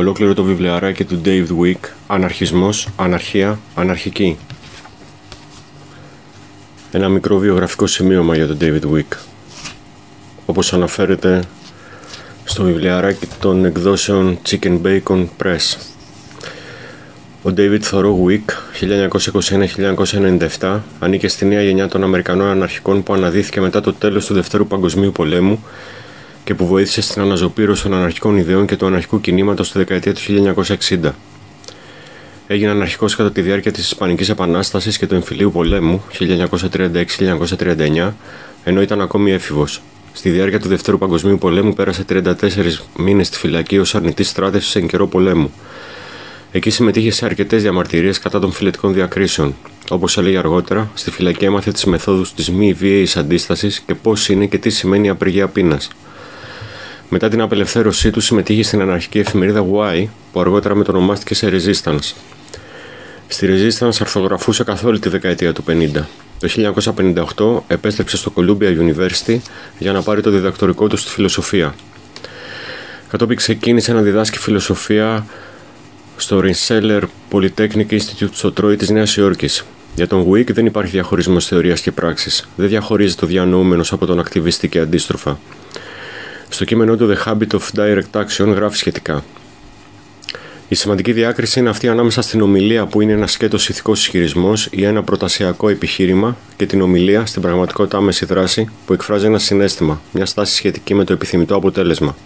Ολόκληρο το βιβλιαράκι του David Wick «Αναρχισμός, Αναρχία, Αναρχική». Ένα μικρό βιογραφικό σημείωμα για τον David Wick. Όπως αναφέρεται στο βιβλιαράκι των εκδόσεων Chicken Bacon Press. Ο David Thoreau Wick, 1921-1997, ανήκε στη νέα γενιά των Αμερικανών αναρχικών που αναδύθηκε μετά το τέλος του Δευτέρου Παγκοσμίου Πολέμου και που βοήθησε στην αναζωπήρωση των αναρχικών ιδεών και του αναρχικού κινήματος στη δεκαετία του 1960. Έγινε αναρχικός κατά τη διάρκεια της Ισπανικής Επανάστασης και του Εμφυλίου Πολέμου 1936-1939, ενώ ήταν ακόμη έφηβος. Στη διάρκεια του Δευτέρου Παγκοσμίου Πολέμου πέρασε 34 μήνες στη φυλακή ως αρνητής στράτευσης εν καιρό πολέμου. Εκεί συμμετείχε σε αρκετές διαμαρτυρίες κατά των φιλετικών διακρίσεων. Όπως έλεγε αργότερα, στη φυλακή έμαθε τις μεθόδους της μη βίαιης αντίστασης και πώς είναι και τι σημαίνει η απεργία πείνας. Μετά την απελευθέρωσή του συμμετείχε στην αναρχική εφημερίδα Y, που αργότερα μετονομάστηκε σε Resistance. Στη Resistance αρθογραφούσε καθ' όλη τη δεκαετία του 50. Το 1958 επέστρεψε στο Columbia University για να πάρει το διδακτορικό του στη φιλοσοφία. Κατόπιν ξεκίνησε να διδάσκει φιλοσοφία στο Rensselaer Polytechnic Institute στο Τρόι της Νέας Υόρκης. Για τον Wick δεν υπάρχει διαχωρισμός θεωρίας και πράξης. Δεν διαχωρίζει το διανοούμενος από τον ακτιβιστή και αντίστροφα. Στο κείμενό του The Habit of Direct Action γράφει σχετικά. Η σημαντική διάκριση είναι αυτή ανάμεσα στην ομιλία που είναι ένα σκέτος ηθικός ισχυρισμός ή ένα προτασιακό επιχείρημα και την ομιλία στην πραγματικότητα άμεση δράση που εκφράζει ένα συνέστημα, μια στάση σχετική με το επιθυμητό αποτέλεσμα.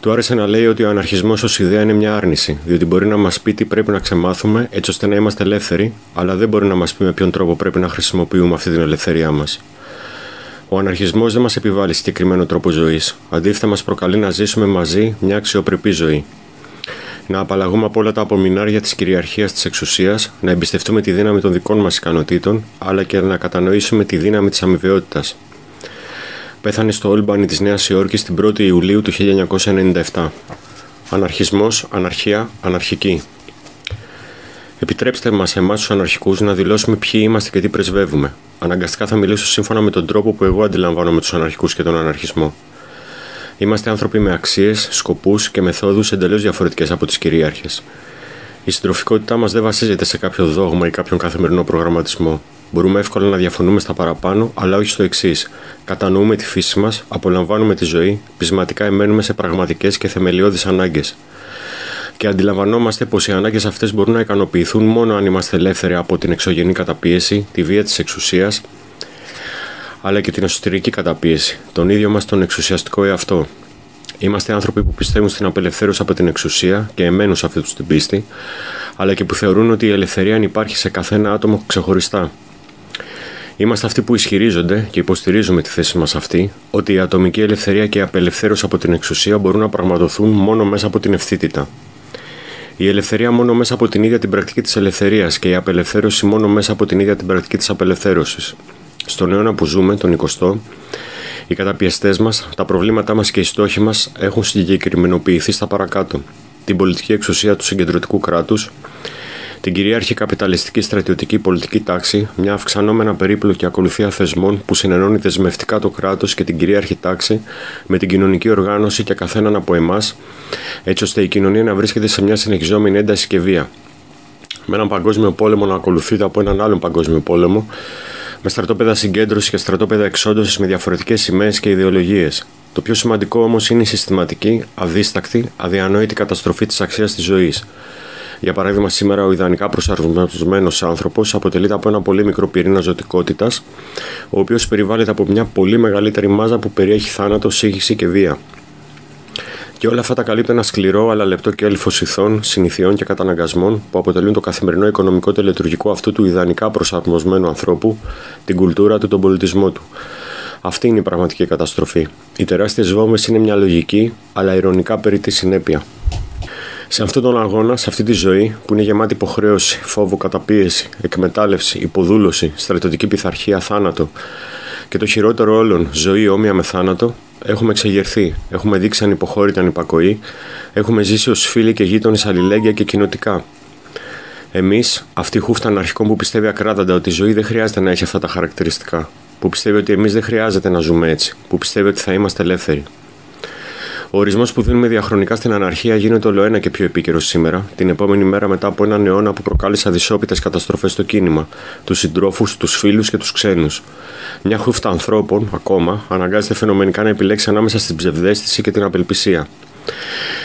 Του άρεσε να λέει ότι ο αναρχισμός ως ιδέα είναι μια άρνηση, διότι μπορεί να μας πει τι πρέπει να ξεμάθουμε έτσι ώστε να είμαστε ελεύθεροι, αλλά δεν μπορεί να μας πει με ποιον τρόπο πρέπει να χρησιμοποιούμε αυτή την ελευθερία μας. Ο αναρχισμός δεν μας επιβάλλει συγκεκριμένο τρόπο ζωής. Αντίθετα, μας προκαλεί να ζήσουμε μαζί μια αξιοπρεπή ζωή. Να απαλλαγούμε από όλα τα απομεινάρια της κυριαρχίας της εξουσίας, να εμπιστευτούμε τη δύναμη των δικών μας ικανοτήτων, αλλά και να κατανοήσουμε τη δύναμη της αμοιβαιότητας. Πέθανε στο Όλμπανι της Νέας Υόρκης την 1η Ιουλίου του 1997. Αναρχισμός, αναρχία, αναρχική. Επιτρέψτε μας, εμάς τους αναρχικούς, να δηλώσουμε ποιοι είμαστε και τι πρεσβεύουμε. Αναγκαστικά θα μιλήσω σύμφωνα με τον τρόπο που εγώ αντιλαμβάνομαι τους αναρχικούς και τον αναρχισμό. Είμαστε άνθρωποι με αξίες, σκοπούς και μεθόδους εντελώς διαφορετικές από τις κυρίαρχε. Η συντροφικότητά μας δεν βασίζεται σε κάποιο δόγμα ή κάποιον καθημερινό προγραμματισμό. Μπορούμε εύκολα να διαφωνούμε στα παραπάνω, αλλά όχι στο εξής. Κατανοούμε τη φύση μας, απολαμβάνουμε τη ζωή, πεισματικά εμένουμε σε πραγματικές και θεμελιώδεις ανάγκες και αντιλαμβανόμαστε πως οι ανάγκες αυτές μπορούν να ικανοποιηθούν μόνο αν είμαστε ελεύθεροι από την εξωγενή καταπίεση, τη βία της εξουσίας, αλλά και την εσωτερική καταπίεση, τον ίδιο μας τον εξουσιαστικό εαυτό. Είμαστε άνθρωποι που πιστεύουν στην απελευθέρωση από την εξουσία και εμένουν σε αυτή τους την πίστη, αλλά και που θεωρούν ότι η ελευθερία υπάρχει σε καθένα άτομο ξεχωριστά. Είμαστε αυτοί που ισχυρίζονται και υποστηρίζουμε τη θέση μας αυτή ότι η ατομική ελευθερία και η απελευθέρωση από την εξουσία μπορούν να πραγματοθούν μόνο μέσα από την ευθύτητα. Η ελευθερία μόνο μέσα από την ίδια την πρακτική της ελευθερίας και η απελευθέρωση μόνο μέσα από την ίδια την πρακτική της απελευθέρωσης. Στον αιώνα που ζούμε, τον 20ο, οι καταπιεστές μας, τα προβλήματά μας και οι στόχοι μας έχουν συγκεκριμενοποιηθεί στα παρακάτω. Την πολιτική εξουσία του συγκεντρωτικού κράτους, την κυρίαρχη καπιταλιστική στρατιωτική πολιτική τάξη, μια αυξανόμενα περίπλοκη ακολουθία θεσμών που συνενώνει δεσμευτικά το κράτος και την κυρίαρχη τάξη με την κοινωνική οργάνωση και καθέναν από εμάς, έτσι ώστε η κοινωνία να βρίσκεται σε μια συνεχιζόμενη ένταση και βία. Με έναν παγκόσμιο πόλεμο να ακολουθείται από έναν άλλον παγκόσμιο πόλεμο, με στρατόπεδα συγκέντρωσης και στρατόπεδα εξόντωσης με διαφορετικές σημαίες και ιδεολογίες. Το πιο σημαντικό όμως είναι η συστηματική, αδίστακτη, αδιανόητη καταστροφή της αξίας της ζωής. Για παράδειγμα, σήμερα ο ιδανικά προσαρμοσμένος άνθρωπος αποτελείται από ένα πολύ μικρό πυρήνα ζωτικότητας, ο οποίος περιβάλλεται από μια πολύ μεγαλύτερη μάζα που περιέχει θάνατο, σύγχυση και βία. Και όλα αυτά τα καλύπτει ένα σκληρό αλλά λεπτό κέλυφο ηθών, συνηθιών και καταναγκασμών που αποτελούν το καθημερινό οικονομικό τελετουργικό αυτού του ιδανικά προσαρμοσμένου ανθρώπου, την κουλτούρα του, τον πολιτισμό του. Αυτή είναι η πραγματική καταστροφή. Οι τεράστιες βόμβες είναι μια λογική, αλλά ηρωνικά περί τη συνέπεια. Σε αυτόν τον αγώνα, σε αυτή τη ζωή που είναι γεμάτη υποχρέωση, φόβο, καταπίεση, εκμετάλλευση, υποδούλωση, στρατιωτική πειθαρχία, θάνατο και το χειρότερο όλων, ζωή όμοια με θάνατο, έχουμε εξεγερθεί, έχουμε δείξει ανυποχώρητη ανυπακοή, έχουμε ζήσει ως φίλοι και γείτονες αλληλέγγυα και κοινοτικά. Εμείς, αυτή η χούφτα αναρχικών που πιστεύει ακράδαντα ότι η ζωή δεν χρειάζεται να έχει αυτά τα χαρακτηριστικά, που πιστεύει ότι εμείς δεν χρειάζεται να ζούμε έτσι, που πιστεύει ότι θα είμαστε ελεύθεροι. Ο ορισμός που δίνουμε διαχρονικά στην αναρχία γίνεται όλο ένα και πιο επίκαιρος σήμερα, την επόμενη μέρα μετά από έναν αιώνα που προκάλεσε αδυσόπιτες καταστροφές στο κίνημα, τους συντρόφους, τους φίλους και τους ξένους. Μια χούφτα ανθρώπων, ακόμα, αναγκάζεται φαινομενικά να επιλέξει ανάμεσα στην ψευδέστηση και την απελπισία.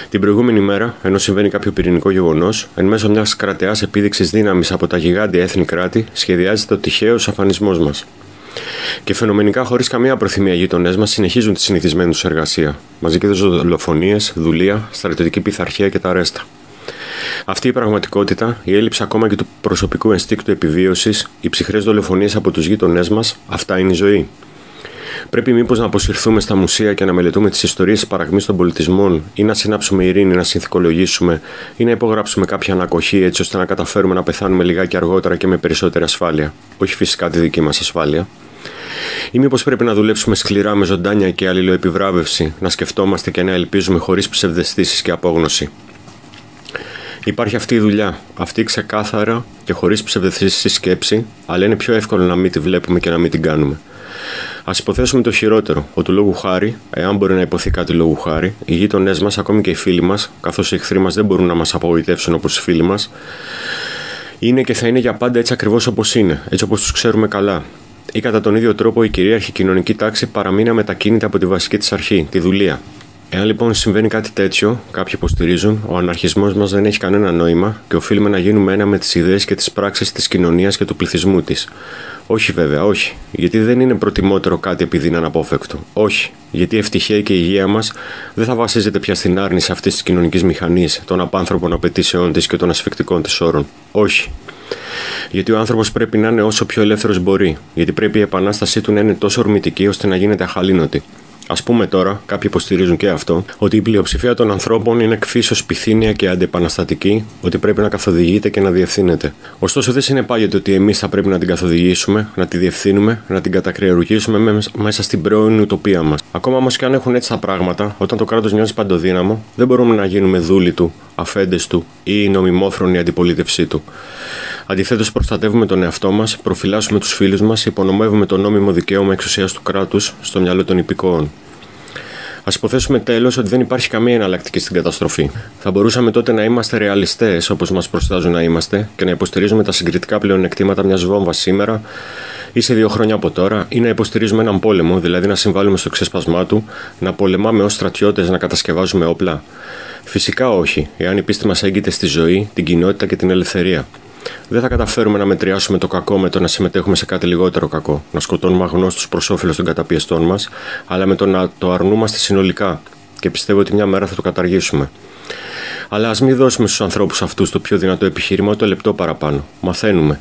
Την προηγούμενη μέρα, ενώ συμβαίνει κάποιο πυρηνικό γεγονός, εν μέσω μιας κρατεάς επίδειξης δύναμης από τα γιγάντια έθνη κράτη, σχεδιάζεται ο τυχαίος αφανισμός μας. Και φαινομενικά, χωρίς καμία προθυμία, οι γείτονέ μας συνεχίζουν τη συνηθισμένη τους εργασία. Μαζικέ δολοφονίες, δουλεία, στρατιωτική πειθαρχία και τα ρέστα. Αυτή η πραγματικότητα, η έλλειψη ακόμα και του προσωπικού ενστίκτου επιβίωσης, οι ψυχρές δολοφονίες από τους γείτονέ μας, αυτά είναι η ζωή. Πρέπει μήπως να αποσυρθούμε στα μουσεία και να μελετούμε τις ιστορίες της παραγμής των πολιτισμών, ή να συνάψουμε ειρήνη, να συνθηκολογήσουμε, ή να υπογράψουμε κάποια ανακοχή έτσι ώστε να καταφέρουμε να πεθάνουμε λιγάκι αργότερα και με περισσότερη ασφάλεια. Όχι φυσικά τη δική μας ασφάλεια. Ή μήπως πρέπει να δουλέψουμε σκληρά με ζωντάνια και αλληλοεπιβράβευση, να σκεφτόμαστε και να ελπίζουμε χωρίς ψευδεστήσεις και απόγνωση. Υπάρχει αυτή η δουλειά, αυτή ξεκάθαρα και χωρίς ψευδεστήσεις σκέψη, αλλά είναι πιο εύκολο να μην τη βλέπουμε και να μην την κάνουμε. Α υποθέσουμε το χειρότερο, ότι του λόγου χάρη, εάν μπορεί να υποθεί κάτι λόγου χάρη, οι γείτονές μας, ακόμη και οι φίλοι μας, καθώς οι εχθροί μας δεν μπορούν να μας απογοητεύσουν όπως οι φίλοι μας, είναι και θα είναι για πάντα έτσι ακριβώς όπως είναι, έτσι όπως τους ξέρουμε καλά. Ή κατά τον ίδιο τρόπο η κυρίαρχη κοινωνική τάξη παραμείνει αμετακίνητη από τη βασική της αρχή, τη δουλεία, Εάν λοιπόν συμβαίνει κάτι τέτοιο, κάποιοι υποστηρίζουν, ο αναρχισμός μας δεν έχει κανένα νόημα και οφείλουμε να γίνουμε ένα με τις ιδέες και τις πράξεις της κοινωνίας και του πληθυσμού της. Όχι βέβαια, όχι. Γιατί δεν είναι προτιμότερο κάτι επειδή είναι αναπόφευκτο. Όχι. Γιατί η ευτυχία και η υγεία μας δεν θα βασίζεται πια στην άρνηση αυτής της κοινωνικής μηχανής, των απάνθρωπων απαιτήσεών της και των ασφικτικών της όρων. Όχι. Γιατί ο άνθρωπος πρέπει να είναι όσο πιο ελεύθερος μπορεί. Γιατί πρέπει η επανάστασή του να είναι τόσο ορμητική ώστε να γίνεται αχαλήνωτη. Α πούμε τώρα, κάποιοι υποστηρίζουν και αυτό, ότι η πλειοψηφία των ανθρώπων είναι εκφίσω πυθύνια και αντιπαναστατική, ότι πρέπει να καθοδηγείται και να διευθύνεται. Ωστόσο, δεν συνεπάγεται ότι εμείς θα πρέπει να την καθοδηγήσουμε, να τη διευθύνουμε, να την κατακριαρουργήσουμε μέσα στην πρώην ουτοπία μας. Ακόμα όμως και αν έχουν έτσι τα πράγματα, όταν το κράτος μοιάζει παντοδύναμο, δεν μπορούμε να γίνουμε δούλοι του, αφέντες του ή η νομιμόφρονη αντιπολίτευσή του. Αντιθέτως, προστατεύουμε τον εαυτό μας, προφυλάσσουμε τους φίλους μας, υπονομεύουμε το νόμιμο δικαίωμα εξουσίας του κράτους στο μυαλό των υπηκόων. Α υποθέσουμε τέλος ότι δεν υπάρχει καμία εναλλακτική στην καταστροφή. Θα μπορούσαμε τότε να είμαστε ρεαλιστές όπως μας προστάζουν να είμαστε και να υποστηρίζουμε τα συγκριτικά πλεονεκτήματα μιας βόμβας σήμερα ή σε δύο χρόνια από τώρα ή να υποστηρίζουμε έναν πόλεμο, δηλαδή να συμβάλλουμε στο ξέσπασμά του, να πολεμάμε ως στρατιώτες, να κατασκευάζουμε όπλα. Φυσικά όχι, εάν η πίστη μας έγκυται στη ζωή, την κοινότητα και την ελευθερία. Δεν θα καταφέρουμε να μετριάσουμε το κακό με το να συμμετέχουμε σε κάτι λιγότερο κακό, να σκοτώνουμε αγνώστους προ όφελο των καταπιεστών μας, αλλά με το να το αρνούμαστε συνολικά. Και πιστεύω ότι μια μέρα θα το καταργήσουμε. Αλλά ας μην δώσουμε στους ανθρώπους αυτούς το πιο δυνατό επιχείρημα το λεπτό παραπάνω. Μαθαίνουμε.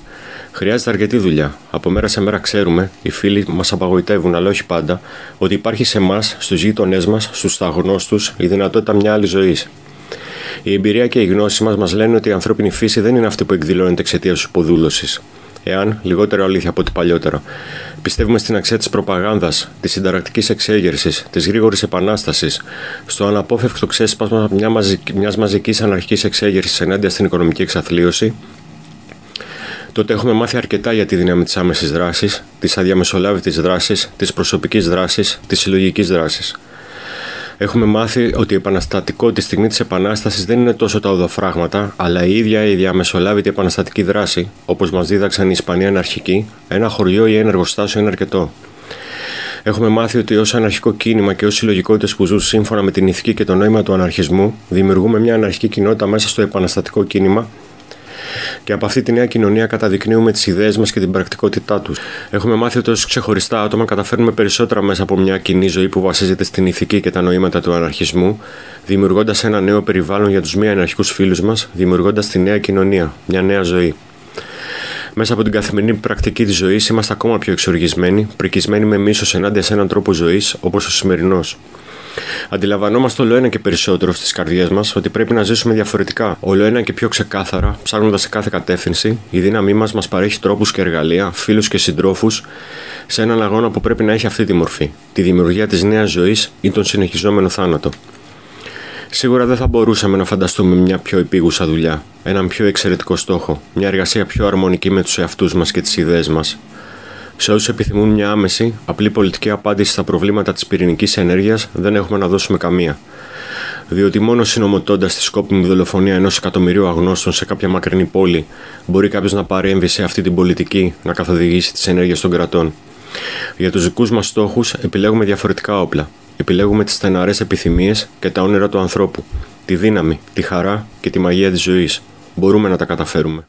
Χρειάζεται αρκετή δουλειά. Από μέρα σε μέρα ξέρουμε, οι φίλοι μας απαγοητεύουν, αλλά όχι πάντα, ότι υπάρχει σε εμά, στους γείτονές μας, στους σταγνώστου, η δυνατότητα μια άλλη ζωής. Η εμπειρία και η γνώση μας μας λένε ότι η ανθρώπινη φύση δεν είναι αυτή που εκδηλώνεται εξαιτίας της υποδούλωσης. Εάν, λιγότερο αλήθεια από ό,τι παλιότερα, πιστεύουμε στην αξία της προπαγάνδας, της συνταρακτικής εξέγερσης, της γρήγορης επανάστασης, στο αναπόφευκτο ξέσπασμα μια μιας μαζικής αναρχικής εξέγερσης ενάντια στην οικονομική εξαθλίωση, τότε έχουμε μάθει αρκετά για τη δύναμη της άμεσης δράσης, της αδιαμεσολάβητης δράσης, της προσωπικής δράσης, της συλλογικής δράσης. Έχουμε μάθει ότι η επαναστατικό τη στιγμή της Επανάστασης δεν είναι τόσο τα οδοφράγματα, αλλά η ίδια η διαμεσολάβητη επαναστατική δράση, όπως μας δίδαξαν οι Ισπανοί αναρχικοί, ένα χωριό ή ένα εργοστάσιο είναι αρκετό. Έχουμε μάθει ότι ως αναρχικό κίνημα και ως συλλογικότητες που ζουν σύμφωνα με την ηθική και το νόημα του αναρχισμού, δημιουργούμε μια αναρχική κοινότητα μέσα στο επαναστατικό κίνημα και από αυτή τη νέα κοινωνία καταδεικνύουμε τις ιδέες μας και την πρακτικότητά τους. Έχουμε μάθει ότι ω ξεχωριστά άτομα καταφέρνουμε περισσότερα μέσα από μια κοινή ζωή που βασίζεται στην ηθική και τα νοήματα του αναρχισμού, δημιουργώντας ένα νέο περιβάλλον για τους μη αναρχικούς φίλους μας, δημιουργώντας τη νέα κοινωνία, μια νέα ζωή. Μέσα από την καθημερινή πρακτική της ζωής είμαστε ακόμα πιο εξοργισμένοι, πρικισμένοι με μίσος ενάντια σε έναν τρόπο ζωής όπως ο σημερινός. Αντιλαμβανόμαστε όλο ένα και περισσότερο στις καρδιές μας ότι πρέπει να ζήσουμε διαφορετικά, όλο ένα και πιο ξεκάθαρα, ψάχνοντας σε κάθε κατεύθυνση, η δύναμή μας μας παρέχει τρόπους και εργαλεία, φίλους και συντρόφους σε έναν αγώνα που πρέπει να έχει αυτή τη μορφή, τη δημιουργία της νέας ζωής ή τον συνεχιζόμενο θάνατο. Σίγουρα δεν θα μπορούσαμε να φανταστούμε μια πιο επίγουσα δουλειά, έναν πιο εξαιρετικό στόχο, μια εργασία πιο αρμονική με τους εαυτούς μας και τις ιδέες μας, σε όσους επιθυμούν μια άμεση, απλή πολιτική απάντηση στα προβλήματα της πυρηνικής ενέργειας, δεν έχουμε να δώσουμε καμία. Διότι μόνο συνομωτώντας τη σκόπιμη δολοφονία ενός εκατομμυρίου αγνώστων σε κάποια μακρινή πόλη, μπορεί κάποιος να παρέμβει σε αυτή την πολιτική να καθοδηγήσει τις ενέργειες των κρατών. Για τους δικούς μας στόχους επιλέγουμε διαφορετικά όπλα. Επιλέγουμε τις στεναρές επιθυμίες και τα όνειρα του ανθρώπου. Τη δύναμη, τη χαρά και τη μαγεία της ζωής. Μπορούμε να τα καταφέρουμε.